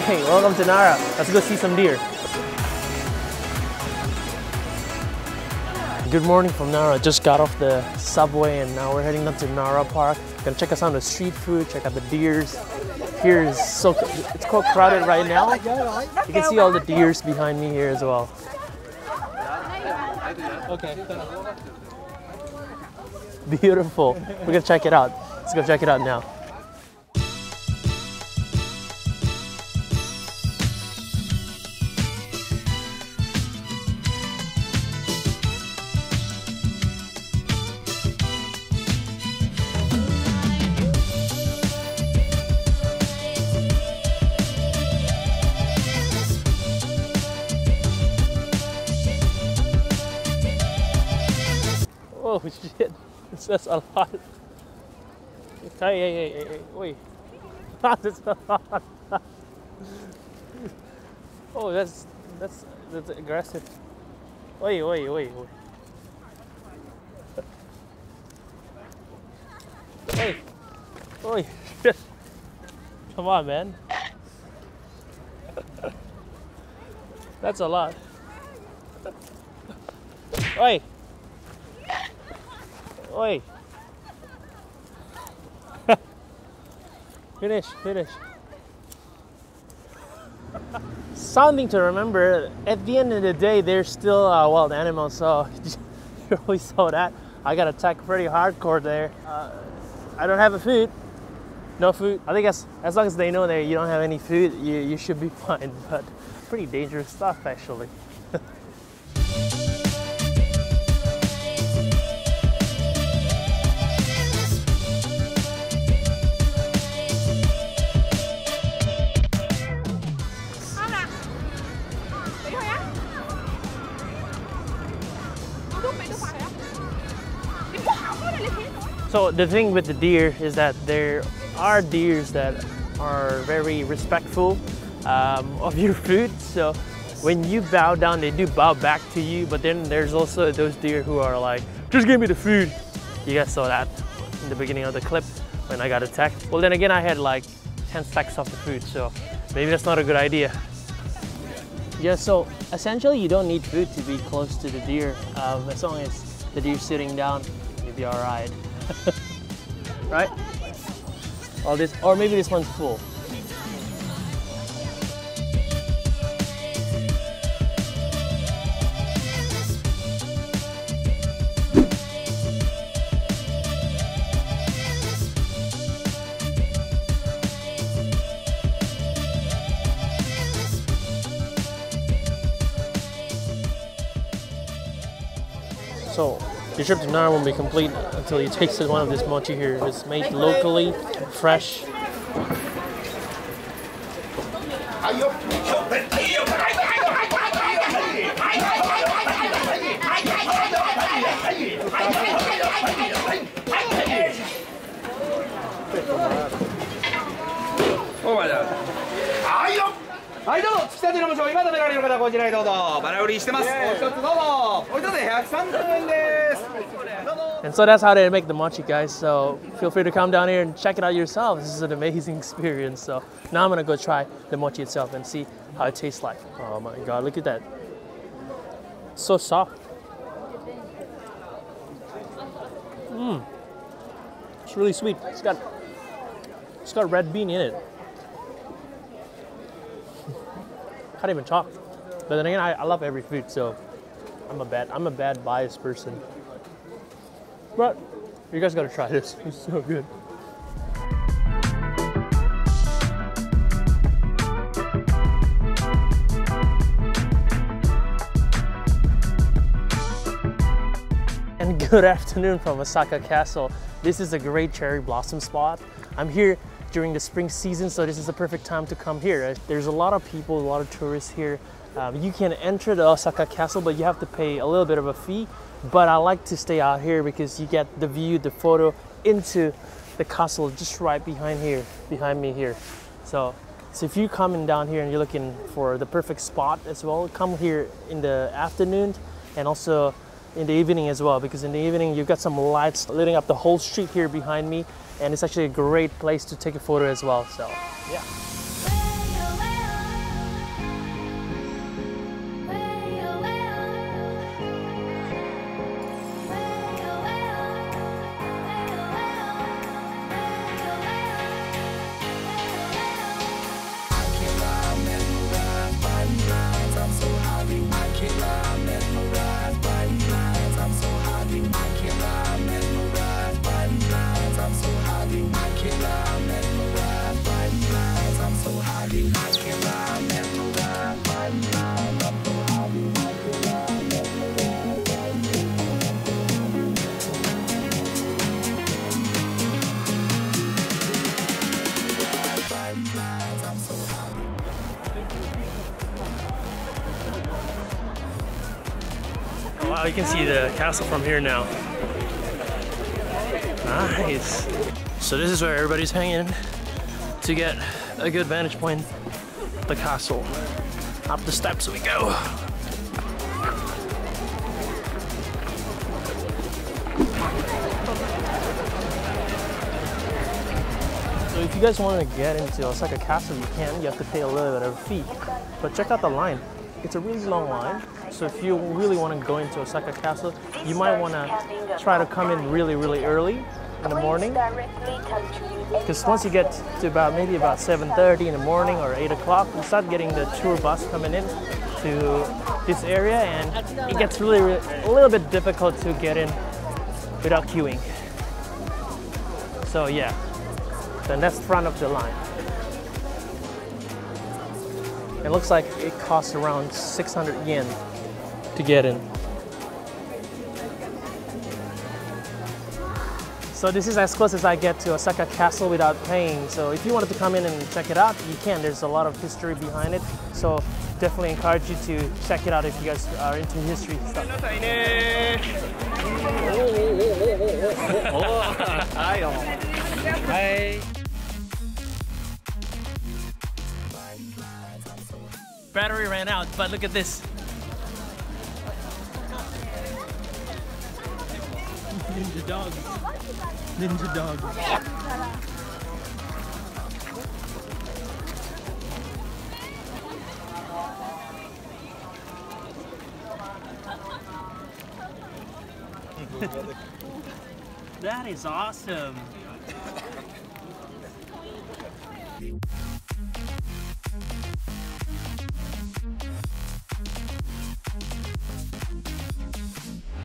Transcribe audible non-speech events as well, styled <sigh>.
Hey, welcome to Nara. Let's go see some deer. Good morning from Nara. Just got off the subway and now we're heading down to Nara Park. Gonna check us out on the street food, check out the deers. Here is so it's quite crowded right now. You can see all the deers behind me here as well. Okay. Beautiful. We're gonna check it out. Let's go check it out now. Oh <laughs> shit, that's a lot. Hey, hey, hey, hey, hey, wait. That's a lot. <laughs> Oh, that's that's that's aggressive. Wait, wait, wait, wait. Hey, wait, shit. Come on, man. <laughs> That's a lot. Oi. Oi. <laughs> finish, finish. Something to remember, at the end of the day, they're still uh, wild animals, so <laughs> you always saw that. I got attacked pretty hardcore there. Uh, I don't have a food. No food. I think as, as long as they know that you don't have any food, you, you should be <laughs> fine, but pretty dangerous stuff actually. So the thing with the deer is that there are deers that are very respectful um, <laughs> of your food. So when you bow down, they do bow back to you. But then there's also those deer who are like, just give me the food. You guys saw that in the beginning of the clip when I got attacked. Well, then again, I had like 10 stacks of the food. So maybe that's not a good idea. Yeah, so essentially you don't need food to be close to the deer. Um, as long as the deer's sitting down, you'll be all right. <laughs> right? All this, or maybe this one's full. So your trip to Nara won't be complete until you tasted one of this mochi here. It's made locally, fresh. Oh my god. はいよはいどうぞ突き立ての無償今食べられる方こちらへどうぞバラ売りしてますもう一つどうぞお一つで130円ですどうぞ and so that's how they make the mochi, guys. So feel free to come down here and check it out yourself. This is an amazing <laughs> experience. So now I'm gonna go try the mochi itself and see how it tastes like. Oh my god, look at that. so soft. Mmm. It's really sweet. It's got it's got red bean in it. <laughs> Can't even talk. But then again, I, I love every food, so I'm a bad I'm a bad biased person. But you guys gotta try this. <laughs> It's so good. And good <laughs> afternoon from Osaka Castle. This is a great cherry blossom spot. I'm here during the spring season, so this is the perfect time to come here. There's a lot of people, a lot of tourists here. Um, you can enter the Osaka Castle, but you have to pay a little bit of a fee. But I like to stay out here because you get the view, the photo into the castle just right behind here, behind me here. So, so if you're coming down here and you're looking for the perfect spot as well, come here in the afternoon and also in the evening as well because in the evening you've got some lights lighting up the whole street here behind me and it's actually a great place to take a photo as well so yeah wow, you can see the castle from here now. Nice. So this is where everybody's hanging to get a good vantage point. The castle. Up the steps we go. So if you guys want to get into Osaka Castle, you can. You have to pay a little bit of a fee. But check out the line. It's a really long line. So if you really want to go into Osaka Castle, you might want to try to come in really, really early in the morning. Because once you get to about maybe about 7.30 in the morning or 8 o'clock, you start getting the tour bus coming in to this area and it gets really, really a little bit difficult to get in without queuing. So yeah, then that's front of the line. It looks like it costs around 600 yen to get in. So this is as close as I get to Osaka Castle without paying. So if you wanted to come in and check it out, you can. There's a lot of history behind it. So definitely encourage you to check it out if you guys are into history stuff. Battery ran out, but look at this. Ninja dog. Ninja dog. that is awesome.